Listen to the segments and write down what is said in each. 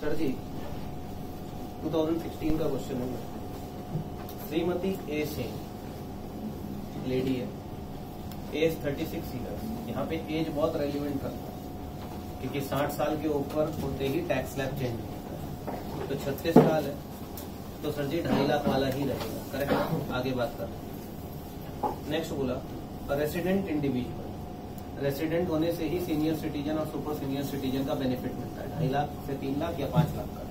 Sir जी 2016 का question है Shrimati A Singh lady है। एज 36 ईयर्स यहाँ पे एज बहुत रेलिवेंट करता है, क्योंकि 60 साल के ऊपर होते ही टैक्स स्लैब चेंज होता है। तो 36 साल है तो सर जी, ढाई लाख वाला ही रहेगा करेक्ट आगे बात कर नेक्स्ट बोला रेसिडेंट इंडिविजुअल रेसिडेंट होने से ही सीनियर सिटीजन और सुपर सीनियर सिटीजन का बेनिफिट मिलता है। ढाई लाख से तीन लाख या पाँच लाख का।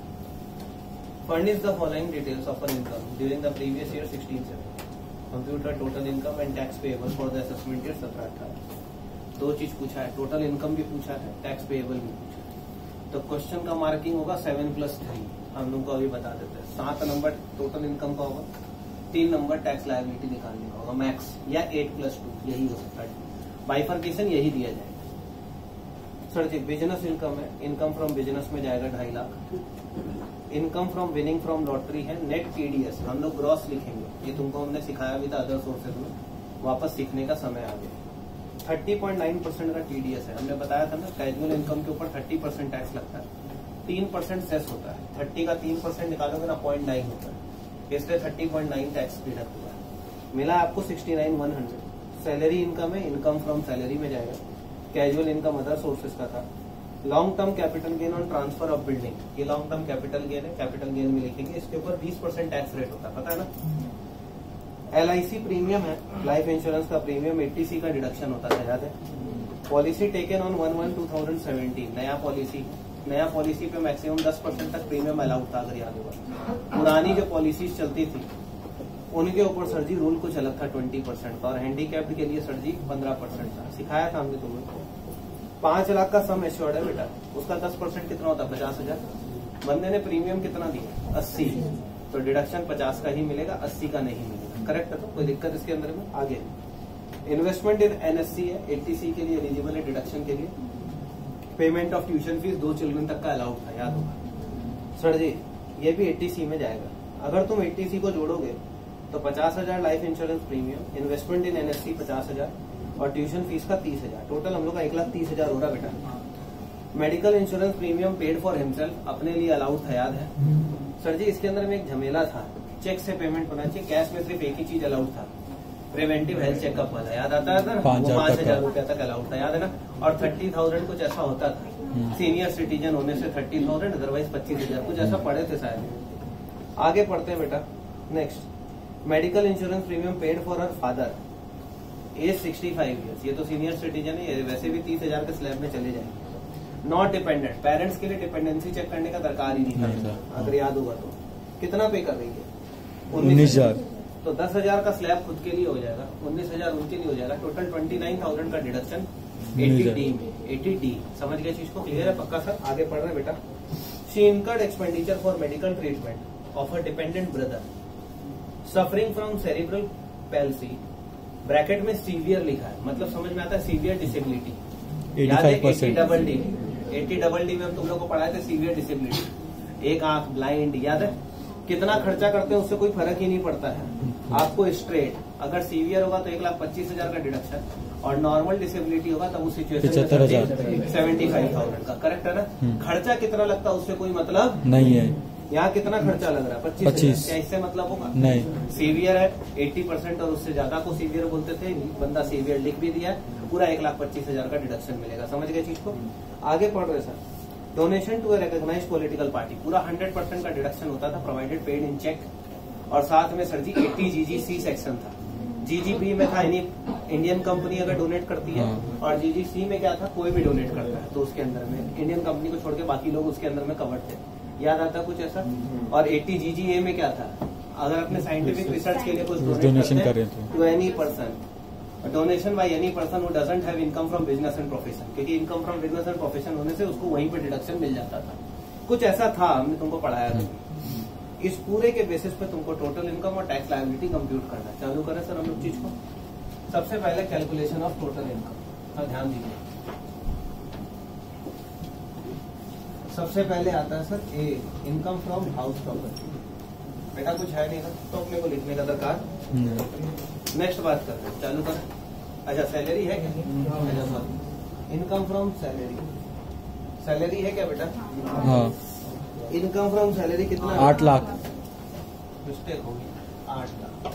Furnish the following details of an income during the previous year sixteen seven computer total income and tax payable for the assessment year सत्रह, अठारह। दो चीज़ पूछा है। टोटल इनकम भी पूछा है टैक्स पेएबल भी पूछा है। तो क्वेश्चन का मार्किंग होगा सेवन प्लस थ्री हम लोग को अभी बता देते हैं। सात नंबर टोटल इनकम का होगा। तीन नंबर टैक्स लाइबिलिटी निकालने का होगा मैक्स या एट प्लस टू यही हो सकता है। बाइफर्केशन यही दिया जाएगा सर जी बिज़नेस इनकम है इनकम फ्रॉम बिज़नेस में जाएगा ढाई lakh. Income from winning from lottery है नेट टीडीएस हम लोग ग्रॉस लिखेंगे। ये तुमको हमने सिखाया भी था अदर सोर्सेज में। वापस सीखने का समय आ गया। थर्टी पॉइंट नाइन परसेंट का टीडीएस है। हमने बताया था ना कैजुअल इनकम के ऊपर थर्टी परसेंट टैक्स लगता है। तीन परसेंट सेस होता है। थर्टी का तीन परसेंट निकालोगे ना पॉइंट नाइन होता है। इसलिए thirty point nine tax deduct हुआ है। मिला आपको sixty nine one hundred salary income है इनकम फ्रॉम सैलरी में जाएगा। कैजुअल इनकम अदर सोर्सेज का था। Long term capital gain on transfer of building ये लॉन्ग टर्म कैपिटल गेन है कैपिटल गेन में लिखेंगे, इसके ऊपर 20 परसेंट टैक्स रेट होता, पता है ना? एलआईसी प्रीमियम है लाइफ इंश्योरेंस का प्रीमियम एटीसी का डिडक्शन होता है याद है? Policy taken on one one two thousand seventeen नया पॉलिसी नया पॉलिसी पे मैक्सिमम 10 परसेंट तक प्रीमियम अलाउड था, अगर याद होगा। पुरानी जो पॉलिसीज़ चलती थी, उनके ऊपर सर जी रूल कुछ अलग था ट्वेंटी परसेंट का, और हैंडीकैप्ड के लिए सर जी पंद्रह परसेंट था। सिखाया था हमने तुम्हें। पाँच लाख का सम एश्योर्ड है बेटा। उसका दस परसेंट कितना होता? है पचास हज़ार। बंदे ने प्रीमियम कितना दिया? अस्सी। तो डिडक्शन पचास का ही मिलेगा, अस्सी का नहीं मिलेगा। करेक्ट है तो कोई दिक्कत इसके अंदर में? आगे। इन्वेस्टमेंट इन एनएससी है एटीसी के लिए एलिजिबल है डिडक्शन के लिए। पेमेंट ऑफ़ ट्यूशन फ़ीस दो चिल्ड्रन तक का अलाउड था, याद होगा। सर जी, ये भी एटीसी में जाएगा। अगर तुम एटीसी को जोड़ोगे तो पचास हज़ार life insurance premium investment in NSC पचास हज़ार। और ट्यूशन फ़ीस का तीस हज़ार। टोटल हम लोग का एक लाख तीस हज़ार हो रहा बेटा। Medical insurance premium paid for himself अपने लिए अलाउड था याद है? सर जी इसके अंदर में एक झमेला था। चेक से पेमेंट होना चाहिए कैश में सिर्फ़ एक ही चीज़ अलाउड था। प्रिवेंटिव हेल्थ चेकअप वाला याद आता है ना पाँच हज़ार रुपया तक अलाउड था याद है ना? और थर्टी थाउज़ेंड कुछ ऐसा होता था। सीनियर हम्म। सिटीजन होने से थर्टी थाउज़ेंड अदरवाइज़ पच्चीस हज़ार कुछ ऐसा पढ़े थे शायद। आगे पढ़ते हैं बेटा। Next medical insurance premium paid for her father age 65 years ये तो सीनियर सिटीजन है ये वैसे भी तीस हज़ार के स्लैब में चले जाएँगे। नॉट डिपेंडेंट पेरेंट्स के लिए डिपेंडेंसी चेक करने का दरकार ही नहीं था। अगर याद होगा तो। कितना पे कर रही है? उन्नीस हज़ार। तो दस हज़ार का स्लैब खुद के लिए हो जाएगा। उन्नीस हज़ार उनके लिए हो जाएगा। टोटल ट्वेंटी नाइन थाउज़ेंड का डिडक्शन एटी डी में। एटी डी समझ गए चीज़ को? क्लियर है पक्का सर आगे पढ़ रहे बेटा? She incurred expenditure for medical treatment of a dependent brother suffering from cerebral palsy bracket में सीवियर लिखा है। मतलब समझ में आता है severe disability eighty double D eighty double D में हम तुम लोग को पढ़ाए थे सीवियर डिसेबिलिटी एक आँख ब्लाइंड याद है? कितना खर्चा करते हैं उससे कोई फ़र्क ही नहीं पड़ता है। आपको स्ट्रेट अगर सीवियर होगा तो एक लाख पच्चीस हज़ार का डिडक्शन और नॉर्मल डिसेबिलिटी होगा तब उस सिचुएशन सेवेंटी फाइव थाउज़ेंड का। करेक्ट है ना? हम्म। खर्चा कितना लगता है उससे कोई मतलब नहीं है। यहाँ कितना खर्चा लग रहा है? पच्चीस पच्चीस। क्या इससे मतलब होगा? नहीं। सीवियर है एट्टी परसेंट और उससे ज़्यादा को सीवियर बोलते थे बंदा सीवियर लिख भी दिया पूरा एक लाख पच्चीस हज़ार का डिडक्शन मिलेगा। समझ गए चीज़ को? आगे पढ़ रहे sir. Donation to a recognise political party पूरा हंड्रेड परसेंट का डिडक्शन होता था प्रोवाइडेड पेड इन चेक और साथ में sir ji eighty GGC section था। जीजीबी में था इंडियन कंपनी अगर डोनेट करती है हाँ। और जीजीसी में क्या था कोई भी डोनेट करता है तो उसके अंदर में। इंडियन कंपनी को छोड़ के बाकी लोग उसके अंदर में कवर्ड थे। याद आता कुछ ऐसा? और एटी जीजीए में क्या था? अगर अपने साइंटिफिक रिसर्च के लिए कुछ डोनेशन कर रहे थे to any person donation by any person who doesn't have income from business and profession क्योंकि income from business and profession होने से उसको वहीं पर डिडक्शन मिल जाता था। कुछ ऐसा था हमने तुमको पढ़ाया था। इस पूरे के बेसिस पे तुमको टोटल इनकम और टैक्स लाइबिलिटी कंप्यूट करना चालू करें सर हम लोग चीज़ को। सबसे पहले कैलकुलेशन ऑफ़ टोटल इनकम ध्यान दीजिए। सबसे पहले आता है sir A income from house property बेटा कुछ है नहीं तो अपने को लिखने का दरकार। नेक्स्ट बात करते हैं चालू कर। अच्छा सैलरी है क्या? अच्छा sorry income from salary salary है क्या बेटा? हाँ। इनकम फ्रॉम सैलरी कितना? आठ लाख। मिस्टेक होगी आठ लाख।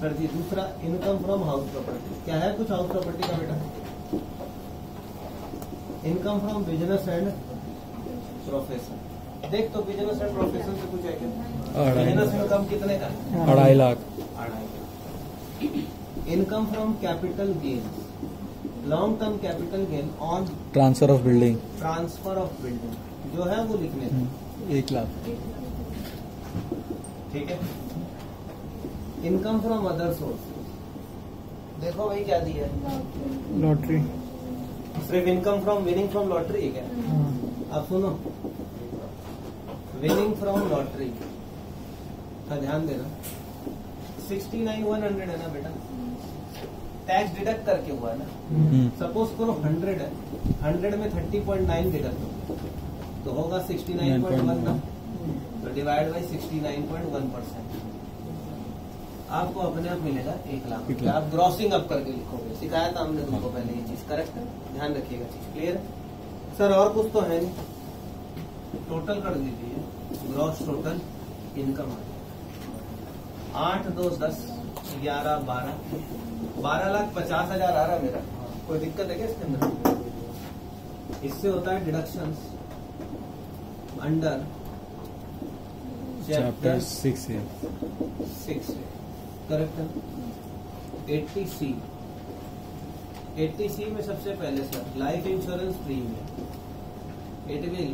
सर जी दूसरा इनकम फ्रॉम हाउस प्रॉपर्टी क्या है कुछ हाउस प्रॉपर्टी का बेटा? Income from business and profession देख तो बिज़नेस एंड प्रोफेशन से कुछ है क्या? अढ़ाई बिज़नेस लाख। इनकम कितने का है? अढ़ाई lakh. Income from capital gain. Long term capital gain on transfer of building transfer of building जो है वो लिखने थे एक लाख। ठीक है? इनकम फ्रॉम अदर सोर्स देखो भाई क्या दिया है। लॉटरी सिर्फ़ income from winning from lottery है क्या? आप सुनो। विनिंग फ्रॉम लॉटरी का ध्यान देना। सिक्सटी नाइन वन हंड्रेड है ना बेटा? टैक्स डिडक्ट करके हुआ है ना? सपोज़ करो हंड्रेड है। हंड्रेड में थर्टी पॉइंट नाइन डिडक्ट हो तो होगा सिक्सटी नाइन पॉइंट वन ना? तो divide by sixty nine point one percent आपको अपने आप मिलेगा एक लाख एक लाख। आप ग्रॉसिंग अप करके लिखोगे। सिखाया था हमने तुमको पहले ये चीज़। करेक्ट है? ध्यान रखिएगा। चीज़ क्लियर है? सर और कुछ तो है नहीं। टोटल कर दीजिए। ग्रॉस टोटल इनकम आ जाएगा आठ दो दस ग्यारह बारह। बारह लाख पचास हज़ार आ रहा मेरा। कोई दिक्कत है क्या इसके अंदर? इससे होता है deduction under chapter six six correct है। एट्टी सी एट्टी सी में सबसे पहले sir life insurance premium it will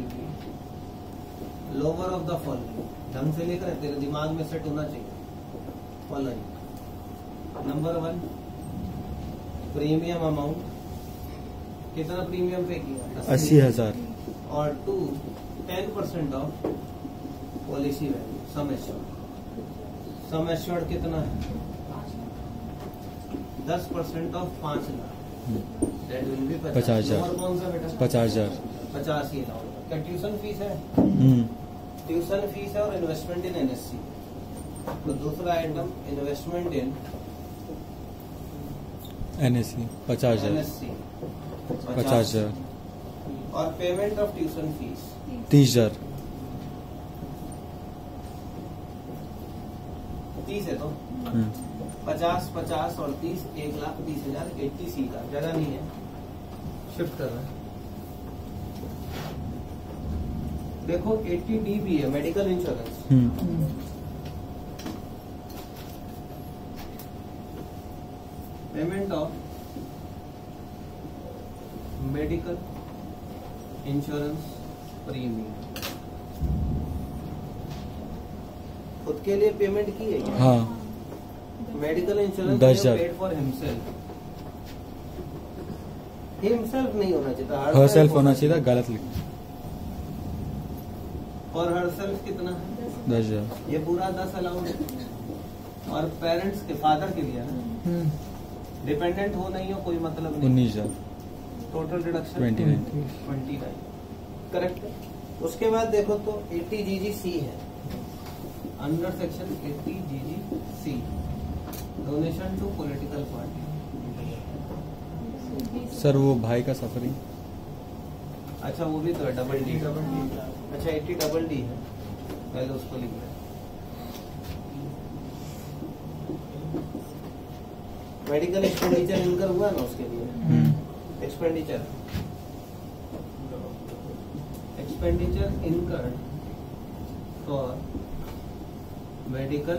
lower of the following ढंग से लेकर तेरे दिमाग में सेट होना चाहिए। Following number one premium amount कितना प्रीमियम पे किया? अस्सी हज़ार। और two ten percent of policy value sum assured sum assured कितना है? दस परसेंट ऑफ़ पाँच लाख। पचास हज़ार। और कौन सा पचास हज़ार। पचास ही ट्यूशन फ़ीस है? हम्म, ट्यूशन फ़ीस है और इन्वेस्टमेंट इन एनएससी तो दूसरा आइटम इन्वेस्टमेंट इन एनएससी पचास हज़ार। एनएससी पचास हज़ार। और पेमेंट ऑफ़ ट्यूशन फ़ीस तीस हज़ार। तीस है तो? हम्म, पचास पचास और तीस एक लाख तीस हज़ार एट्टी सी का ज़्यादा नहीं है। शिफ्ट कर रहा है। देखो एट्टी डी भी है medical insurance hmm, payment of medical insurance premium खुद के लिए पेमेंट की है क्या? हाँ। मेडिकल इंश्योरेंस दस हज़ार। हिमसेल्फ हिमसेल्फ नहीं होना चाहिए हर सेल्फ होना चाहिए था गलत लिख। और हर सेल्फ कितना? है दस हज़ार। ये पूरा दस अलाउड है। और पेरेंट्स के फादर के लिए ना? डिपेंडेंट हो नहीं हो कोई मतलब नहीं। उन्नीस हज़ार। Total deduction 29 twenty nine correct उसके बाद देखो तो एटी जी जी सी है। Under section eighty G G C donation to political party. Sir वो भाई का सफरिंग अच्छा वो भी तो है डबल डी डबल डी अच्छा एट्टी डबल डी है। पहले उसको लिख रहे मेडिकल एक्सपेंडिचर इनकर हुआ ना उसके लिए? हम्म, expenditure expenditure incur for medical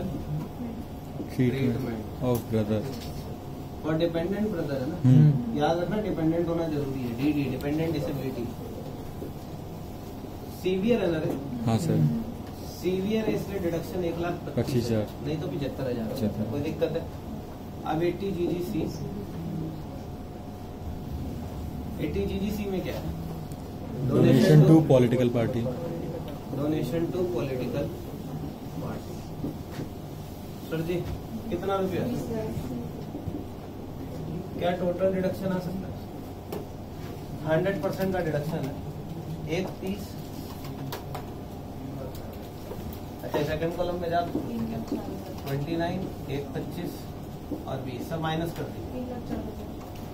treatment of brother और डिपेंडेंट ब्रदर है ना? हम्म, याद रखना डिपेंडेंट होना ज़रूरी है। D D dependent disability severe है। ना रे हाँ सर सीवियर है इसलिए डिडक्शन एक लाख पच्चीस हज़ार। नहीं तो पिछहत्तर हज़ार। कोई दिक्कत है? अब एटी जी जी सी एटी जी जी सी में क्या है? Donation to political party donation to political sir ji कितना रुपया? क्या टोटल डिडक्शन आ सकता है? हंड्रेड परसेंट का डिडक्शन है। एक तीस अच्छा सेकंड कॉलम में जा ट्वेंटी नाइन एक पच्चीस और बीस। सब माइनस कर दिए।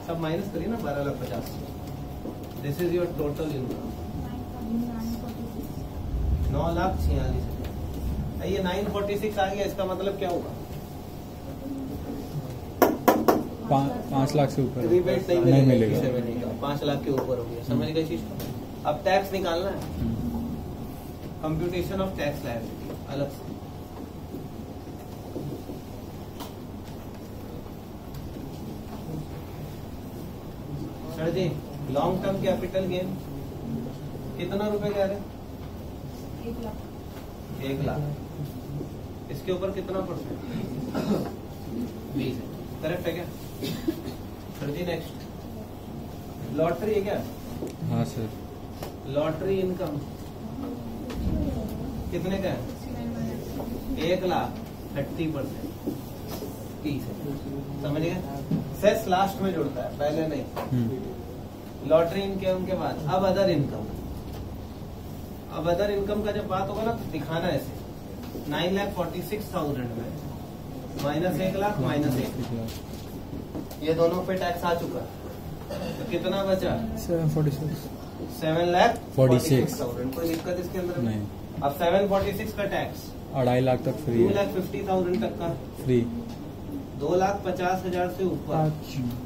सब माइनस करिए ना बारह लाख पचास। This is your total income नौ लाख छियालीस ये नाइन फोर्टी सिक्स आ गया इसका मतलब क्या होगा पाँच लाख से ऊपर। रिबेट नहीं नहीं मिलेगा पाँच लाख के ऊपर हो गया समझ गए चीज़ अब टैक्स निकालना है। कंप्यूटेशन ऑफ़ टैक्स लायबिलिटी अलग से। Sir ji long term capital gain कितना रुपए कह रहे एक लाख। एक लाख। इसके ऊपर कितना परसेंट बीस करेक्ट है क्या? सर जी नेक्स्ट लॉटरी है क्या? हाँ सर। Lottery income. कितने का है? एक लाख थर्टी परसेंट। तीस समझ गए? सेस लास्ट में जुड़ता है पहले नहीं। हम्म, लॉटरी इनकम के बाद अब अदर इनकम अब अदर इनकम का जब बात होगा ना तो दिखाना ऐसे nine lakh forty six thousand में। माइनस एक लाख माइनस एक। लाख ये दोनों पे टैक्स आ चुका तो कितना बचा? Seven forty six. Seven lakh 46 thousand. कोई दिक्कत इसके अंदर नहीं। अब सेवन फोर्टी सिक्स का टैक्स। अढ़ाई लाख तक free two lakh fifty thousand तक का। फ्री दो लाख पचास हज़ार से ऊपर।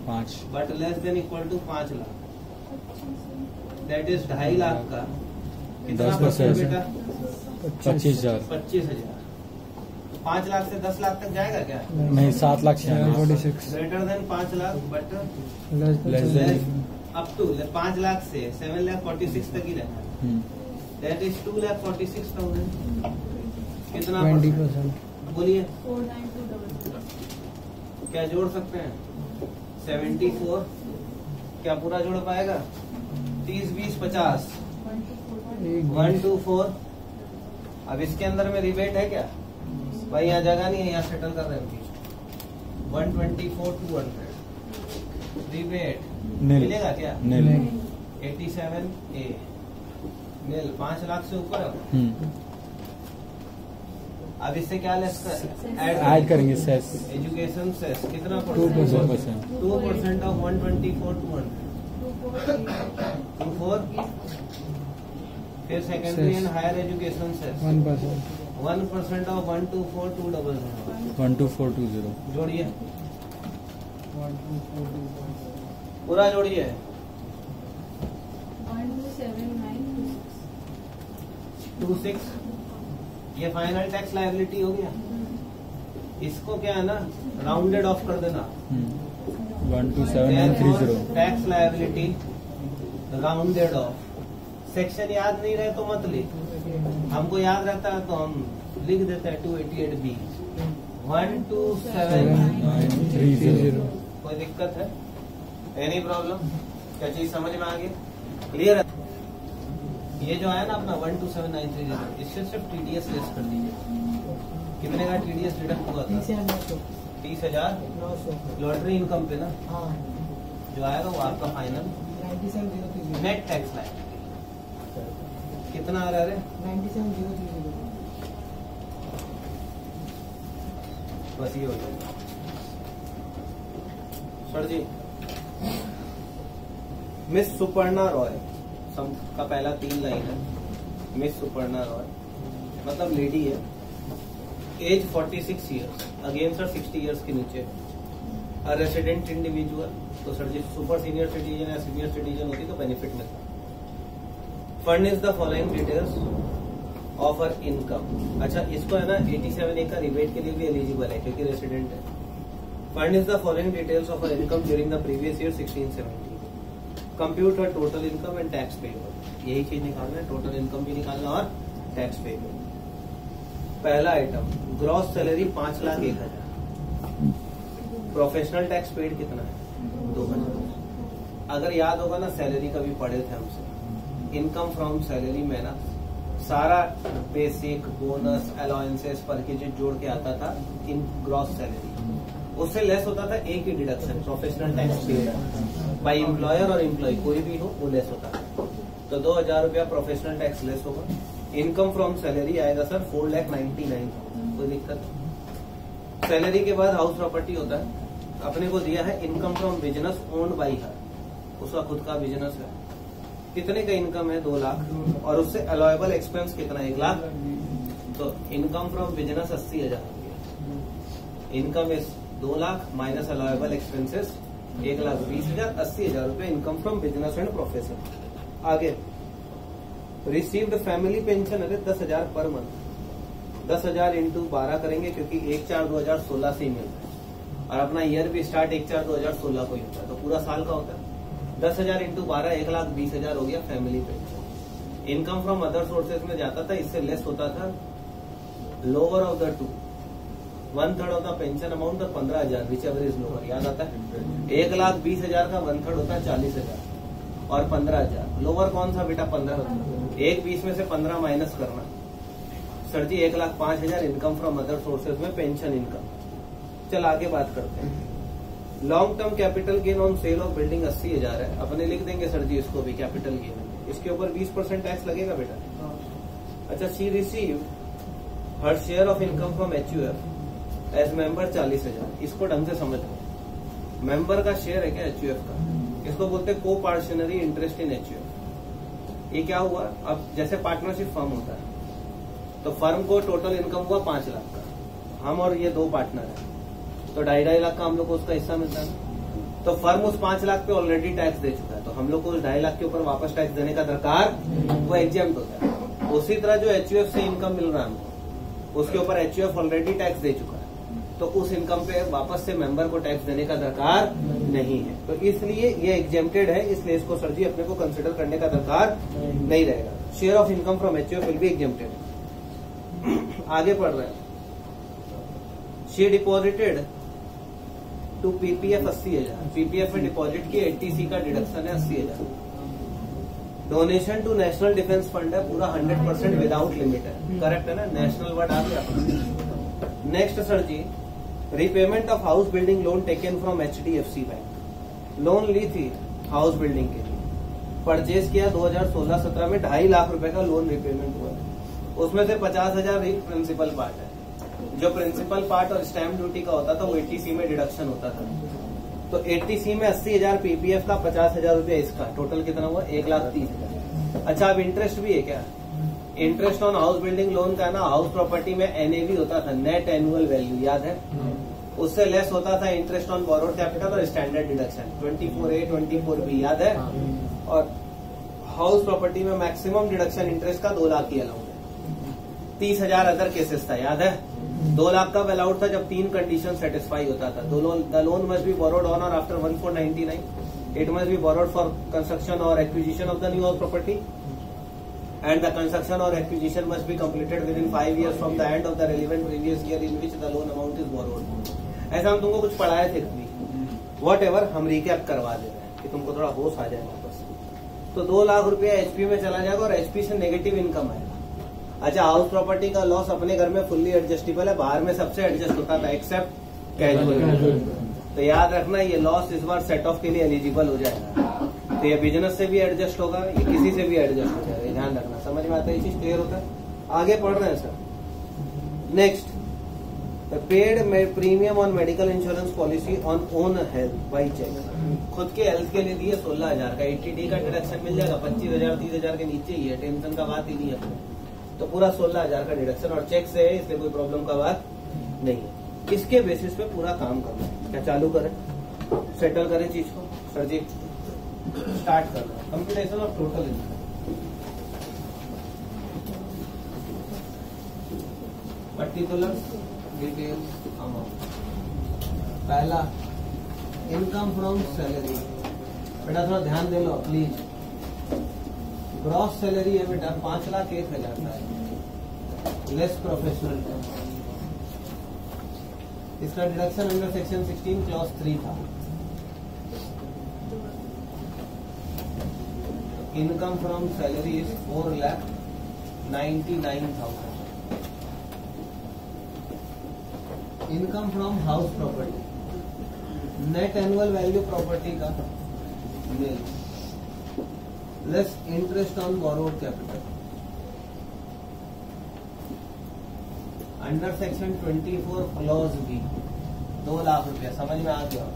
पाँच। But less than equal to पाँच लाख। दैट इज़ ढाई लाख का। कितना परसेंट। बेटा? पच्चीस हज़ार। पच्चीस हज़ार। पाँच लाख से दस लाख तक जाएगा क्या? नहीं सात lakh seven forty six greater than पाँच lakh but Less than- up to पाँच लाख से सेवन लाख फोर्टी सिक्स तक ही रहता है। हम्म, that is two lakh forty six thousand कितना ट्वेंटी परसेंट बोलिए। क्या जोड़ सकते हैं? सेवेंटी फोर क्या पूरा जोड़ पाएगा? तीस बीस पचास। वन टू फोर अब इसके अंदर में रिबेट है क्या? भाई यहाँ जगह नहीं है यहाँ सेटल कर रहे हैं one twenty four two hundred rebate मिलेगा क्या? एटी सेवन ए नील पाँच लाख से ऊपर है हम्म, अब इससे क्या लेस कर? ऐड करेंगे। सेस एजुकेशन सेस कितना percent percent two percent of one twenty four two hundred two four four secondary. And higher education cess one percent one percent of one two four two double zero one two four two zero जोड़िए। One two four two पूरा जोड़िए। One two seven nine two six two six ये final tax liability हो गया। इसको क्या है ना राउंडेड ऑफ़ कर देना। One two seven nine three zero tax liability rounded off section याद नहीं रहे तो मत लिख। हमको याद रहता है तो हम लिख देते हैं two eighty eight B one two seven three zero कोई दिक्कत है? एनी प्रॉब्लम क्या चीज़ समझ में आ गई? क्लियर है? ये जो है ना अपना one two seven nine three zero इससे सिर्फ़ टीडीएस लेस कर दीजिए कितने का टीडीएस डिडक्ट हुआ था? तीस हज़ार? लॉटरी इनकम पे ना? हाँ। जो आएगा वो आपका फाइनल नेट टैक्स लाइन कितना आ रहा है नाइन्टी सेवन ज़ीरो ज़ीरो। बस ये हो जाएगा sir ji miss Suparna Roy sum का पहला तीन लाइन है। मिस सुपर्णा रॉय मतलब लेडी है। Age 46 years again sir 60 years के नीचे। अ रेसिडेंट इंडिविजुअल तो sir ji super senior citizen या सीनियर सिटीजन होती तो बेनिफिट मिलता। Is the following details of her income अच्छा इसको है ना 87 ए का रिबेट के लिए भी एलिजिबल है, क्योंकि रेसिडेंट है। Is the following details of her income during the previous year 16 17 compute her total income and tax payable यही चीज़ निकालना है टोटल इनकम भी निकालना और टैक्स पेबल पहला आइटम ग्रॉस सैलरी पाँच लाख एक हज़ार। प्रोफेशनल टैक्स पेड कितना है? दो हज़ार। अगर याद होगा ना सैलरी कभी पढ़े थे हमसे। इनकम फ्रॉम सैलरी में ना सारा बेसिक बोनस अलाउंसेस पैकेजेस जोड़ के आता था, इन ग्रॉस सैलरी उससे लेस होता था एक ही deduction professional tax paid by employer और एम्प्लॉय कोई भी हो, वो लेस होता है तो दो हज़ार रुपया प्रोफेशनल टैक्स लेस होगा। इनकम फ्रॉम सैलरी आएगा sir four lakh ninety nine कोई दिक्कत सैलरी के बाद हाउस प्रॉपर्टी होता है। अपने को दिया है income from business owned by her उसका खुद का बिज़नेस है। कितने का इनकम है? दो लाख। और उससे अलाउेबल एक्सपेंस कितना है? एक लाख। तो इनकम फ्रॉम बिज़नेस अस्सी हज़ार। इनकम इज़ दो लाख माइनस अलाउेबल एक्सपेंसेस एक लाख बीस हज़ार, अस्सी हज़ार रुपए income from business and profession आगे। रिसीव्ड फैमिली पेंशन अरे दस हज़ार पर मंथ दस हज़ार इंटू बारह करेंगे क्योंकि एक चार दो हज़ार सोलह से ही मिलता है। और अपना ईयर भी स्टार्ट एक चार दो हज़ार सोलह को ही होता है। तो पूरा साल का होता है। दस हज़ार इंटू बारह, एक लाख बीस हज़ार हो गया family pension income from other sources में जाता था, इससे लेस होता था। Lower of the two one third होता पेंशन अमाउंट और पंद्रह हज़ार विच एवर इज़ लोअर याद आता है? एक लाख बीस हज़ार का वन थर्ड होता है, चालीस हज़ार। और पंद्रह हज़ार। लोअर कौन सा बेटा? पंद्रह एक बीस में से पंद्रह माइनस करना। सर जी, एक लाख पाँच हज़ार इनकम फ्रॉम अदर सोर्सेज में पेंशन इनकम चल, आगे बात करते हैं। Long term capital gain on sale of building अस्सी हज़ार है। अपने लिख देंगे सर जी इसको भी कैपिटल गेन इसके ऊपर बीस परसेंट टैक्स लगेगा बेटा? अच्छा she receive her share of income from H U F as member चालीस हज़ार। इसको ढंग से समझ लो। मेंबर का शेयर है क्या एच यू एफ़ का? इसको बोलते हैं coparcenary interest in H U F ये क्या हुआ? अब जैसे पार्टनरशिप फर्म होता है तो फर्म को टोटल इनकम हुआ पाँच लाख का। हम और ये दो पार्टनर है। तो ढाई ढाई लाख का हम लोग को उसका हिस्सा मिलता है। तो फर्म उस पाँच लाख पे ऑलरेडी टैक्स दे चुका है। तो हम लोग को उस ढाई लाख के ऊपर वापस टैक्स देने का दरकार वो एग्ज़ाम होता है उसी तरह जो HUF से इनकम मिल रहा है हमको, उसके ऊपर एचयूएफ ऑलरेडी टैक्स दे चुका है। तो उस इनकम पे वापस से मेंबर को टैक्स देने का दरकार नहीं है। तो इसलिए ये एग्जेम्प्टेड है, इसलिए इसको सर जी अपने को कंसिडर करने का दरकार नहीं रहेगा। Share of income from H will be exempted आगे पढ़ रहे हैं। शी डिपॉजिटेड टू पीपीएफ अस्सी हज़ार। पीपीएफ में डिपॉजिट की एटीसी का डिडक्शन है अस्सी हज़ार। Donation to national defence fund है पूरा हंड्रेड परसेंट विदाउट लिमिट है। करेक्ट है ना? नेशनल वर्ड आ गया। Next sir ji repayment of house building loan taken from H D F C bank loan ली थी हाउस बिल्डिंग के लिए। परचेज किया 2016-17 में ढाई लाख रुपए का लोन रिपेमेंट हुआ। उसमें से पचास हज़ार प्रिंसिपल पार्ट है। जो प्रिंसिपल पार्ट और स्टैम्प ड्यूटी का होता था, वो एटीसी में डिडक्शन होता था। तो एटीसी में अस्सी हज़ार पीपीएफ का पचास हज़ार रूपया इसका टोटल कितना हुआ? एक लाख तीस हज़ार। अच्छा अब इंटरेस्ट भी है क्या? Interest on house building loan का ना हाउस प्रॉपर्टी में एनएवी होता था नेट एनुअल वैल्यू याद है? उससे लेस होता था इंटरेस्ट ऑन बोरोड कैपिटल और स्टैंडर्ड डिडक्शन 24 ए 24 बी याद है? और हाउस प्रॉपर्टी में मैक्सिमम डिडक्शन इंटरेस्ट का दो लाख की अलाउड है। तीस हज़ार अदर केसेस था, याद है? दो लाख का अलाउड था जब तीन कंडीशन सेटिस्फाई होता था। The loan must be borrowed on और after one four ninety nine it must be borrowed for construction और acquisition of the new house property and the construction or acquisition must be completed within five years from the end of the relevant previous year in which the loan amount is borrowed. ऐसा हम तुमको कुछ पढ़ाए थे what ever हम recap करवा दे रहे हैं कि तुमको थोड़ा होश आ जाए वापस। तो दो लाख रुपया एचपी में चला जाएगा और एचपी से नेगेटिव इनकम आएगा। अच्छा हाउस प्रॉपर्टी का लॉस अपने घर में फुल्ली एडजस्टेबल है बाहर में सबसे एडजस्ट होता था एक्सेप्ट कैजुअल तो याद रखना ये लॉस इस बार सेट ऑफ़ के लिए एलिजिबल हो जाएगा। तो ये बिज़नेस से भी एडजस्ट होगा ये किसी से भी एडजस्ट हो जाएगा ध्यान रखना। समझ में आता है ये चीज़ क्लियर होता है? आगे पढ़ रहे हैं sir next paid premium on medical insurance policy on own health by cheque खुद के हेल्थ के लिए दिए सोलह हज़ार का एट्टी डी का डिडक्शन मिल जाएगा पच्चीस हज़ार तीस हज़ार के नीचे ही है टेंशन का बात ही नहीं है। तो पूरा सोलह हज़ार का डिडक्शन और चेक से है इसलिए कोई प्रॉब्लम का बात नहीं है। इसके बेसिस पे पूरा काम करना है। क्या चालू करें? सेटल करें चीज़ को, सर जी। स्टार्ट करना computation of total income particular details amount पहला इनकम फ्रॉम सैलरी बेटा थोड़ा ध्यान दे लो प्लीज़ ग्रॉस सैलरी है बेटा पाँच लाख एक हज़ार का है। लेस प्रोफेशनल इसका deduction under section 16 clause three था। Income from salary is four lakh ninety nine thousand income from house property net annual value property का मिल less interest on borrowed capital under section 24 clause B दो लाख रुपया समझ में आ गया?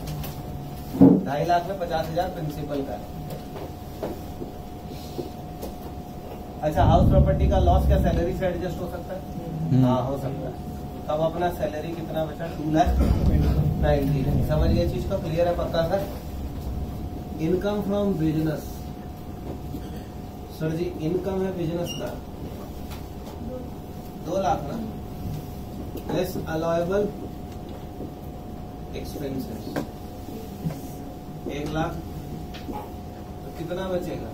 ढाई लाख में पचास हज़ार प्रिंसिपल का अच्छा हाउस प्रॉपर्टी का लॉस क्या सैलरी से एडजस्ट हो सकता है? हम्म। हाँ हो सकता है। तब अपना सैलरी कितना बचा? टू लाख नाइनटी समझ गए चीज़ को? क्लियर है पक्का sir? Income from business sir ji income है बिज़नेस का दो लाख ना? लेस अलाउएबल एक्सपेंसेस एक लाख तो कितना बचेगा?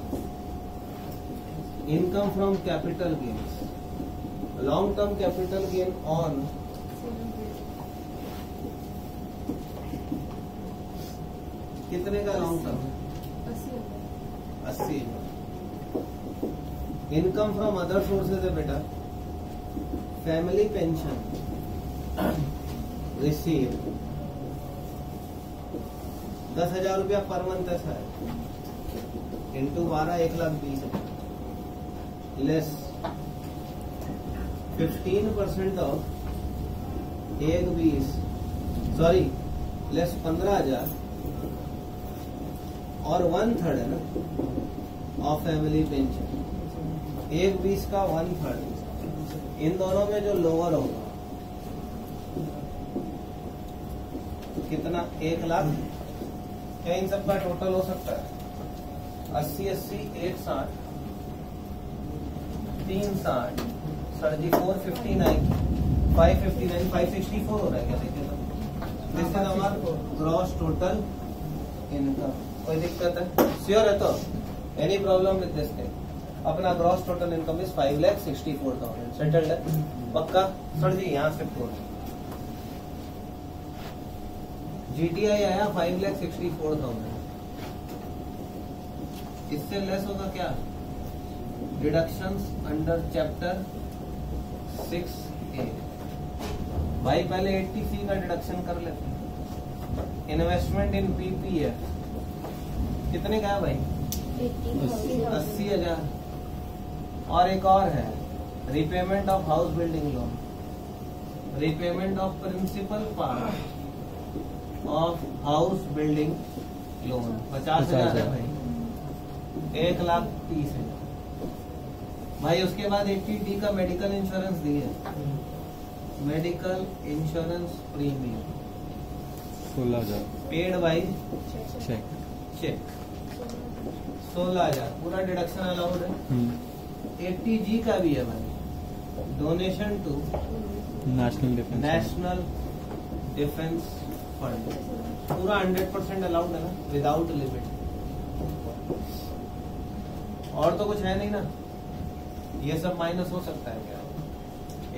Income from capital gains long term capital gain on कितने का लॉन्ग टर्म है अस्सी इनकम फ्रॉम अदर सोर्सेज है बेटा। फैमिली पेंशन रिसीव दस हज़ार रुपया पर मंथ है सर इंटू बारह, एक लाख बीस। हज़ार लेस फिफ्टीन परसेंट ऑफ़ एक बीस। सॉरी लेस पंद्रह हज़ार। और वन थर्ड है ना ऑफ़ फैमिली पेंशन एक बीस का वन थर्ड इन दोनों में जो लोअर होगा कितना? एक लाख? क्या इन सबका टोटल हो सकता है? अस्सी अस्सी एक साठ। तीन साठ। Sir ji four fifty nine five fifty nine five sixty four हो रहा है क्या? देखिए तो। This is our gross total income कोई दिक्कत है? श्योर है तो। Any problem with this thing अपना gross total income is five lakh sixty four thousand settled है पक्का? सर जी यहाँ से फोर जीटीआई आया five lakh sixty four thousand इससे लेस होगा क्या? Deductions under chapter six A भाई पहले एट्टी सी का डिडक्शन कर लेते हैं इन्वेस्टमेंट इन पीपीएफ कितने का है भाई? अस्सी हज़ार। और एक और है repayment of house building loan repayment of principal part of house building loan पचास हज़ार है भाई। एक लाख तीस हज़ार। भाई उसके बाद एट्टी डी का मेडिकल इंश्योरेंस दिए। मेडिकल इंश्योरेंस प्रीमियम सोलह हज़ार। पेड बाई चेक चेक सोलह हज़ार। पूरा डिडक्शन अलाउड है। हम्म। एट्टी जी का भी है भाई। Donation to national defence national defence fund पूरा हंड्रेड परसेंट अलाउड है ना विदाउट लिमिट और तो कुछ है नहीं ना। ये सब माइनस हो सकता है क्या?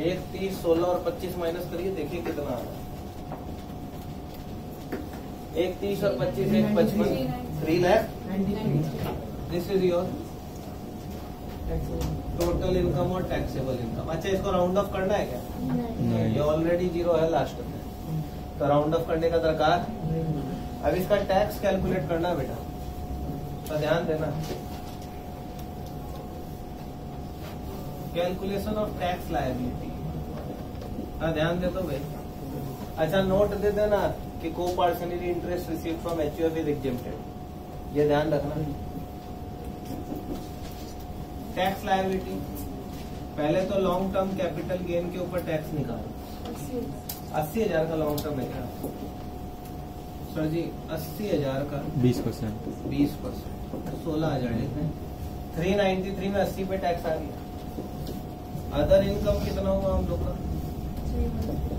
एक तीस सोलह और पच्चीस माइनस करिए देखिए कितना आ रहा है। एक तीस और पच्चीस एक पचपन। Three lakh this is your total income और टैक्सेबल इनकम अच्छा इसको राउंड ऑफ़ करना है क्या? नहीं। ये ऑलरेडी ज़ीरो है लास्ट में। तो राउंड ऑफ़ करने का दरकार? अब इसका टैक्स कैलकुलेट करना बेटा। तो ध्यान देना। कैलकुलेशन ऑफ़ टैक्स लायबिलिटी हाँ ध्यान दे तो भाई। अच्छा नोट दे देना कि को personally interest receive from H U is exempted ये ध्यान रखना। टैक्स लायबिलिटी पहले तो लॉन्ग टर्म कैपिटल गेन के ऊपर टैक्स निकालो। अस्सी हज़ार का लॉन्ग टर्म है सर जी अस्सी हज़ार का बीस परसेंट। बीस परसेंट। सोलह हज़ार लेते हैं थ्री नाइन्टी थ्री में अस्सी पे टैक्स आ गया। अदर इनकम कितना हुआ हम लोग का?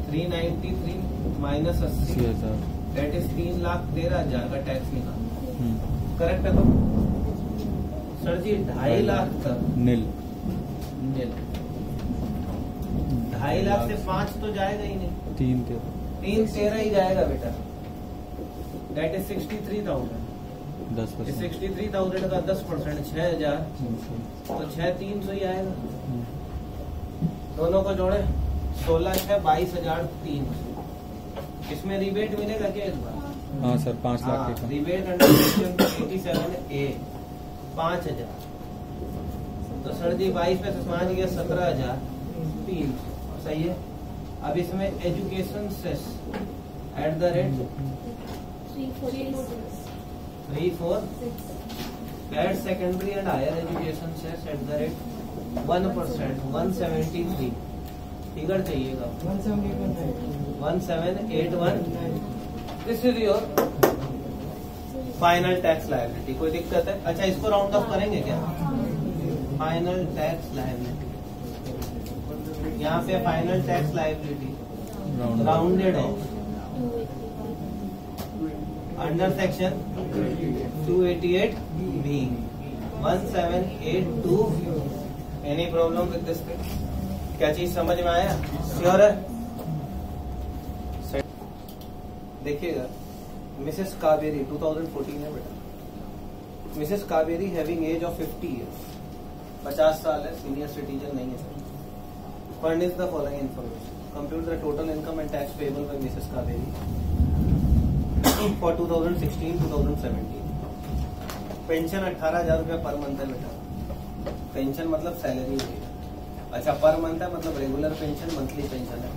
थ्री नाइन्टी थ्री माइनस अस्सी हज़ार। डेट इज़ तीन लाख तेरह हज़ार का टैक्स निकाला। हम्म। करेक्ट है तो? सर जी ढाई लाख तक। नील नील। ढाई लाख से पाँच तो जाएगा ही नहीं। तीन तेरह। तीन तेरह ही जाएगा बेटा। इज़ सिक्सटी थ्री थाउज़ेंड दस परसेंट। सिक्सटी थ्री थाउज़ेंड का दस परसेंट छह हज़ार। तो छह तीन सौ ही आएगा। दोनों को जोड़े। सोलह छह बाईस हज़ार तीन इसमें रिबेट मिलेगा क्या इस बार? हाँ सर पाँच lakh rebate under eighty seven A पाँच हज़ार। तो सर जी बाईस में से पाँच गया सत्रह हज़ार। तीन। सही है? अब इसमें education cess at the rate three four at secondary and higher education cess at the rate one percent one seventy three figure चाहिएगा one seven eight one nine one seven eight one nine this is your final tax liability कोई दिक्कत है? अच्छा इसको round of करेंगे क्या? Final tax liability यहाँ पे final tax liability round rounded off under section 288 B 1782 any problem with this क्या चीज़ समझ में आया? श्योर है? देखिएगा। मिसेस कावेरी 2014 है बेटा। Mrs Kaveri having age of 50 years 50 साल है सीनियर सिटीजन नहीं है। Furnish the following information compute the total income and tax payable by mrs kaveri for 2016 2017 pension अठारह हज़ार रुपया पर मंथ है बेटा। पेंशन मतलब सैलरी हुई अच्छा पर मंथ है मतलब रेगुलर पेंशन मंथली पेंशन है।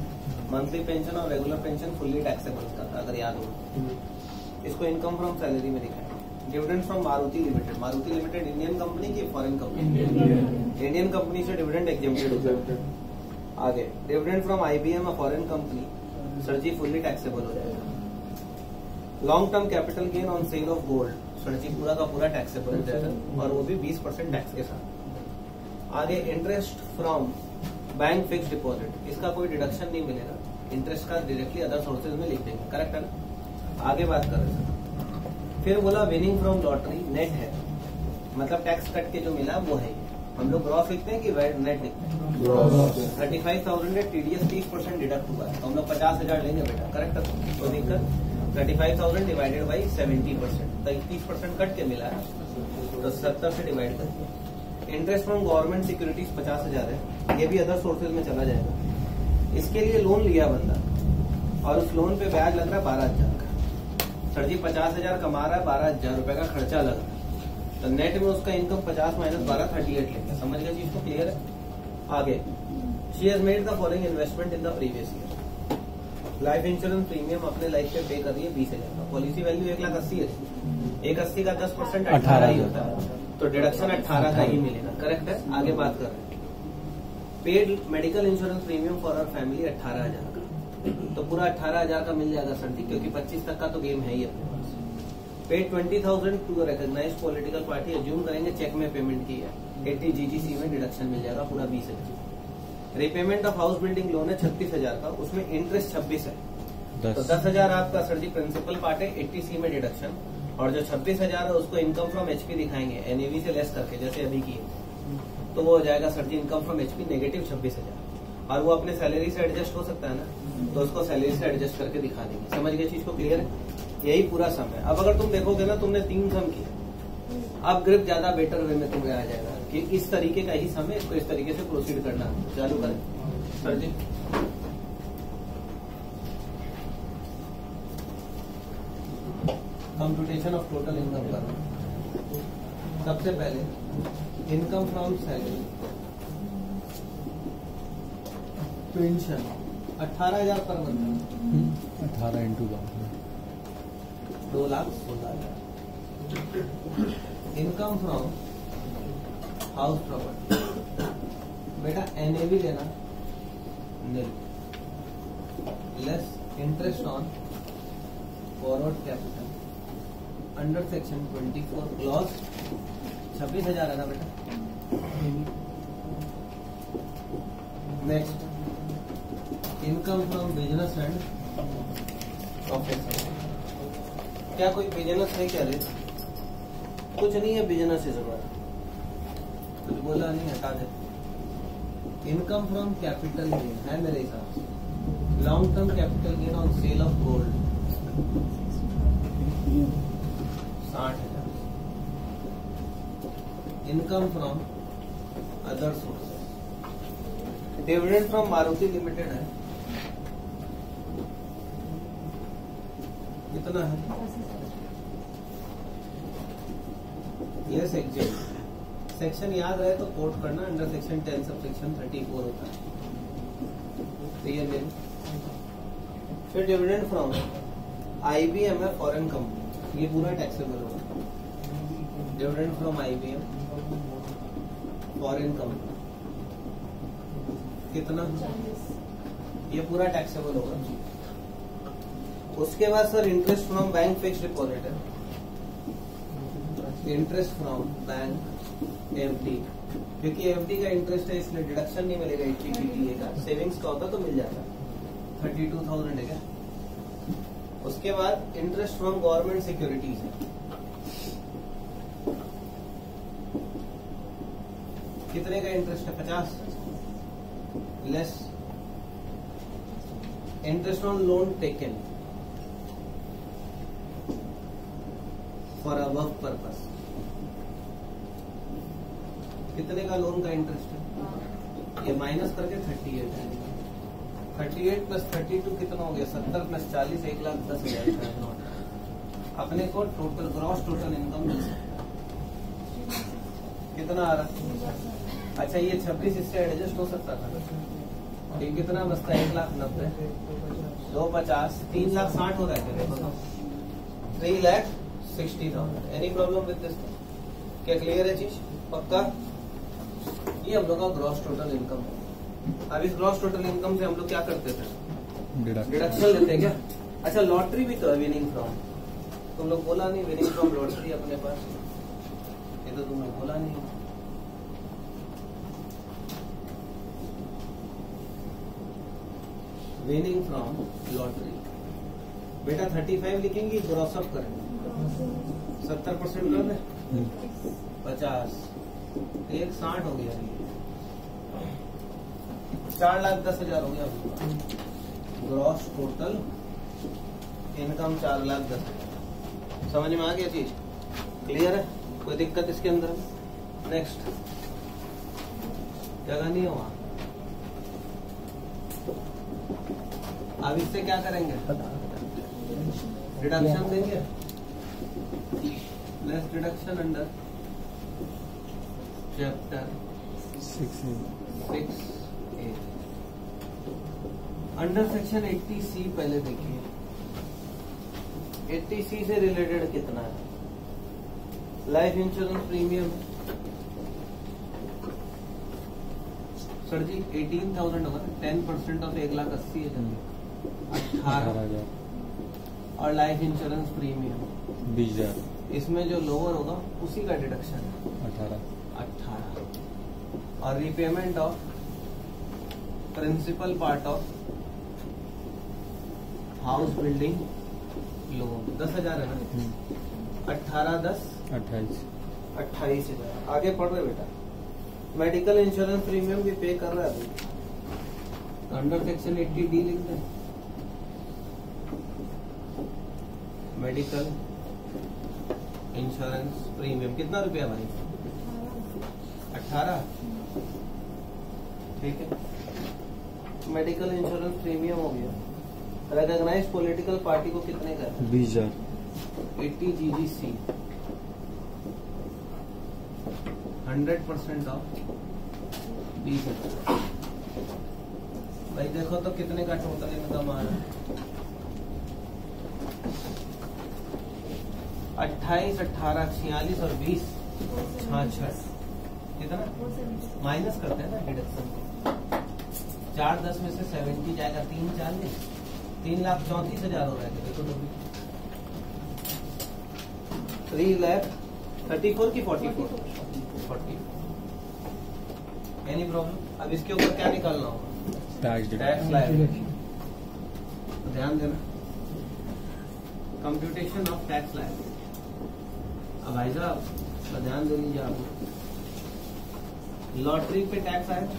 मंथली पेंशन और रेगुलर पेंशन फुल्ली टैक्सेबल था अगर याद हो। इसको इनकम फ्रॉम सैलरी में दिखाएँगे dividend from Maruti limited Maruti limited Indian company की फॉरेन कंपनी इंडियन कंपनी से डिविडेंड एग्जेम्प्टेड आगे। Dividend from IBM a foreign company sir ji fully taxable हो। जाएगा long term capital gain on sale of gold sir ji, पूरा का पूरा taxable हो जाएगा और वो भी 20 परसेंट टैक्स के साथ। आगे interest from bank fix deposit इसका कोई डिडक्शन नहीं मिलेगा। इंटरेस्ट का डायरेक्टली अदर सोर्सेज में लिख देंगे। करेक्ट है ना? आगे बात कर रहे हैं फिर बोला विनिंग फ्रॉम लॉटरी नेट है। मतलब टैक्स कट के जो मिला वो है। हम लोग ग्रॉस लिखते हैं कि नेट लिखते हैं। थर्टी फाइव थाउज़ेंड है टीडीएस तीस परसेंट डिडक्ट हुआ है। तो हम लोग पचास हज़ार लेंगे बेटा करेक्ट कोई दिक्कत? Thirty five thousand divided by seventy percent तो तीस परसेंट कट के मिला है तो सत्तर से डिवाइड कर इंटरेस्ट फ्रॉम गवर्नमेंट सिक्योरिटीज पचास हज़ार है। ये भी अदर सोर्सेज में चला जाएगा। इसके लिए लोन लिया बंदा। और उस लोन पे ब्याज लग रहा है बारह हज़ार। सर जी पचास हज़ार कमा रहा है बारह हज़ार रुपए का खर्चा लग रहा है। तो नेट में उसका इनकम पचास माइनस बारह थर्टी एट लेंगे समझ गए चीज़ को क्लियर है? आगे। She has made the following investment in the previous year life insurance premium अपने लाइफ पे पे कर रही है बीस हज़ार का। पॉलिसी वैल्यू एक लाख अस्सी है। एक अस्सी का दस परसेंट अठारह ही होता है। तो डिडक्शन अठारह का ही मिलेगा। करेक्ट है? आगे बात कर रहे हैं। Paid medical insurance premium for our family अठारह हज़ार। तो पूरा अठारह हज़ार का मिल जाएगा सर जी क्योंकि पच्चीस तक का तो गेम है ही अपने पास। Pay twenty thousand to recognise political party assume करेंगे चेक में पेमेंट की है। एट्टी जीजीसी में डिडक्शन मिल जाएगा पूरा बीस हज़ार। Repayment of house building loan है छत्तीस हज़ार का उसमें इंटरेस्ट छब्बीस है। तो दस। दस हज़ार आपका सर जी प्रिंसिपल पार्ट है एट्टी सी में डिडक्शन और जो छब्बीस हज़ार है उसको इनकम फ्रॉम एचपी दिखाएँगे एनएवी से लेस करके जैसे अभी की तो वो हो जाएगा sir ji income from HP negative छब्बीस हज़ार। और वो अपने सैलरी से एडजस्ट हो सकता है ना? तो उसको सैलरी से एडजस्ट करके दिखा देंगे। समझ गए चीज़ को क्लियर है? यही पूरा सम है। अब अगर तुम देखोगे ना, तुमने तीन सम किए। अब ग्रिप ज़्यादा बेटर वे में तुम्हें आ जाएगा कि इस तरीके का ही सम है, इसको इस तरीके से प्रोसीड करना। चालू करें। Sir ji. Computation of total income करना सबसे पहले इनकम फ्रॉम सैलरी पेंशन अठारह हज़ार पर मंथ अठारह इंटू बारह दो लाख सोलह हज़ार। इनकम फ्रॉम हाउस प्रॉपर्टी बेटा एनएवी लेना। Nil less interest on forward capital under section 24 clause छब्बीस हज़ार है ना बेटा? Next income from business and profit क्या कोई बिज़नेस है क्या रे? कुछ नहीं है बिज़नेस इस बार। कुछ बोला नहीं हटा दे इनकम फ्रॉम कैपिटल गेन है मेरे हिसाब से। Long term capital gain on sale of gold साठ हज़ार। Income from other sources dividend from Maruti limited है। कितना है? एग्जिट सेक्शन याद रहे तो कोट करना under section ten sub section thirty four होता है। तो ये ले फिर डिविडेंड फ्रॉम आईबीएम है फॉरेन कंपनी ये पूरा टैक्सेबल होगा। Dividend from IBM foreign company कितना? ये पूरा टैक्सेबल होगा। उसके बाद sir interest from bank fix deposit है। इंटरेस्ट फ्रॉम बैंक एफडी क्योंकि एफडी का इंटरेस्ट है इसलिए डिडक्शन नहीं मिलेगा एच का। सेविंग्स का होता तो मिल जाता। थर्टी टू थाउज़ेंड है क्या? उसके बाद इंटरेस्ट फ्रॉम गवर्नमेंट सिक्योरिटीज है। कितने का इंटरेस्ट है? पचास। Less interest on loan taken for a work purpose कितने का लोन का इंटरेस्ट है? ये माइनस करके थर्टी एट है। Thirty eight plus thirty two कितना हो गया? सत्तर प्लस चालीस एक लाख दस हज़ार अपने को टोटल ग्रॉस टोटल इनकम मिल सकता है। कितना आ रहा? अच्छा ये छब्बीस इससे एडजस्ट हो सकता था। ये कितना बचता है? एक लाख नब्बे। दो पचास तीन लाख साठ हो रहा है three lakh sixty thousand any problem with this क्या क्लियर है चीज़? पक्का? ये हम लोग का ग्रॉस टोटल इनकम है। अब इस ग्रॉस टोटल इनकम से हम लोग क्या करते थे? डिडक्शन लेते हैं क्या? अच्छा लॉटरी भी तो है विनिंग फ्रॉम तुम लोग बोला नहीं विनिंग फ्रॉम लॉटरी अपने पास। ये तो तुम लोग बोला नहीं। विनिंग फ्रॉम लॉटरी बेटा थर्टी फाइव लिखेंगे ग्रॉस अप करेंगे सत्तर परसेंट कर पचास। एक साठ हो गया। चार लाख दस हज़ार हो गया ग्रॉस टोटल इनकम चार लाख दस हज़ार। समझ में आ गया चीज़? क्लियर है? कोई दिक्कत इसके अंदर? नेक्स्ट जगह नहीं है वहाँ? अब इससे क्या करेंगे? रिडक्शन देंगे? Less deduction under chapter six six under section 80 C पहले देखिए। 80 सी से रिलेटेड कितना है? Life insurance premium sir ji 18,000 होगा टेन परसेंट ऑफ़ एक लाख अस्सी हज़ार। अठारह। अठारह हज़ार। और लाइफ इंश्योरेंस प्रीमियम बीस हज़ार। इसमें जो लोअर होगा उसी का डिडक्शन है। अठारह। अठारह। और repayment of principal part of house building loan दस हज़ार है ना? अठारह दस। अट्ठाईस। अट्ठाईस हज़ार। आगे पढ़ रहे बेटा? मेडिकल इंश्योरेंस प्रीमियम भी पे कर रहा है अभी। अंडर सेक्शन एट्टी डी लिख दें मेडिकल इंश्योरेंस प्रीमियम कितना रुपया भाई? अठारह? ठीक है। मेडिकल इंश्योरेंस प्रीमियम हो गया। रिकॉग्नाइज पॉलिटिकल पार्टी को कितने का बीस हज़ार। Eighty G C hundred percent of बीस हज़ार। भाई देखो तो कितने का टोटल इनकम आ रहा है। अट्ठाईस अट्ठारह छियालीस और बीस। छाछठ कितना माइनस करते हैं ना डिडक्शन को। चार दस में से सेवेंटी जाएगा तीन चालीस। तीन लाख चौंतीस हज़ार हो रहा है देखो तो थ्री लैख थर्टी फोर की forty four forty four any problem अब इसके ऊपर क्या निकालना होगा? टैक्स टैक्स तो ध्यान देना। कंप्यूटेशन ऑफ़ टैक्स लायबिलिटी अब भाई साहब ध्यान दे लीजिए आप। लॉटरी पे टैक्स आएगा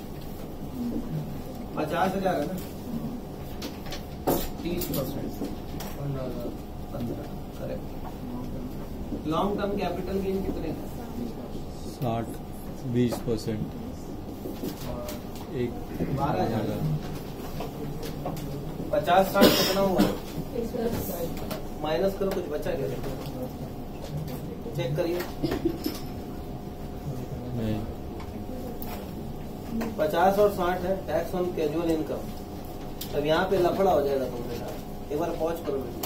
पचास हज़ार है ना? तीस परसेंट पंद्रह correct long term capital gain कितने साठ बीस परसेंट एक बारह हज़ार। पचास साठ कितना हुआ? माइनस करो कुछ बचा क्या? चेक करिए। पचास और साठ है टैक्स ऑन कैजुअल इनकम अब यहाँ पे लफड़ा हो जाएगा तुम्हारे साथ एक बार पहुँच करो बेटा